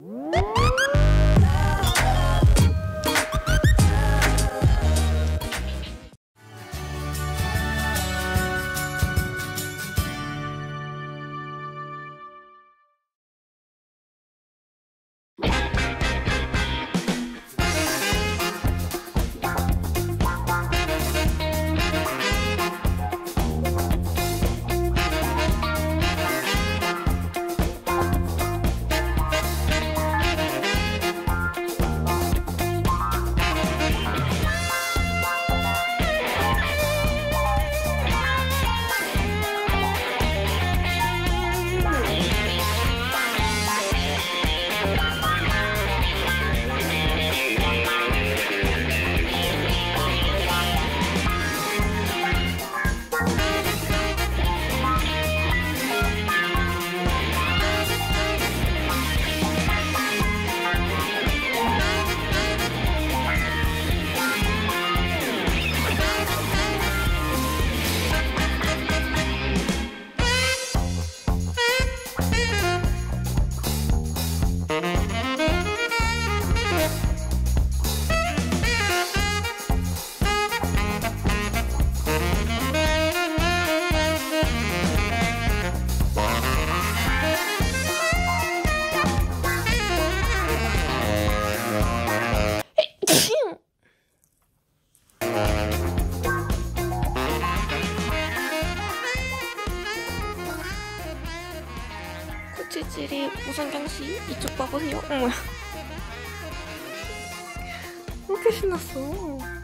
Woo! 치질이 우성경 씨 이쪽 봐보세요. 어머. 이렇게 신났어.